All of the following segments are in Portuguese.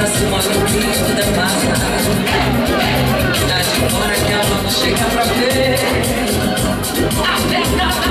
transforma no Cristo da paz. Agora que a mão chega pra ver. A verdade.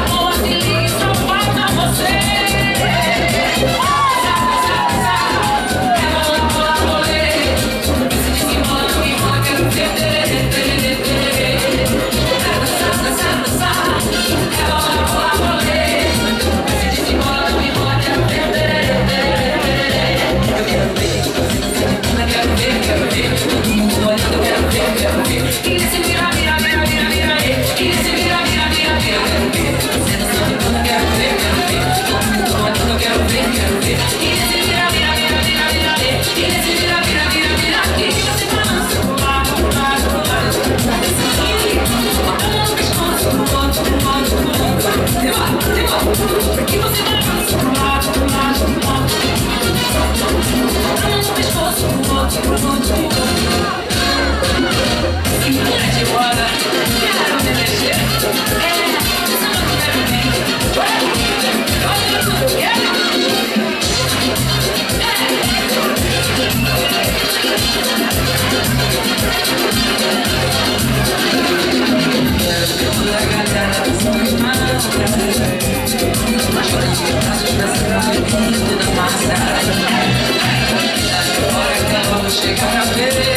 Chegar a ver